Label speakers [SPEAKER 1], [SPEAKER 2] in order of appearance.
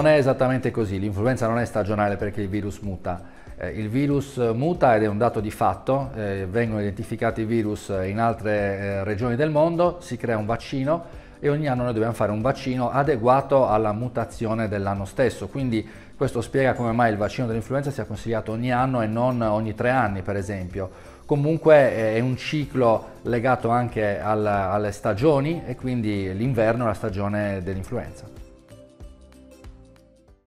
[SPEAKER 1] non è esattamente così, l'influenza non è stagionale perché il virus muta. Eh, il virus eh, muta ed è un dato di fatto, eh, vengono identificati virus eh, in altre eh, regioni del mondo, si crea un vaccino e ogni anno noi dobbiamo fare un vaccino adeguato alla mutazione dell'anno stesso. Quindi questo spiega come mai il vaccino dell'influenza sia consigliato ogni anno e non ogni tre anni, per esempio. Comunque eh, è un ciclo legato anche alle stagioni e quindi l'inverno è la stagione dell'influenza.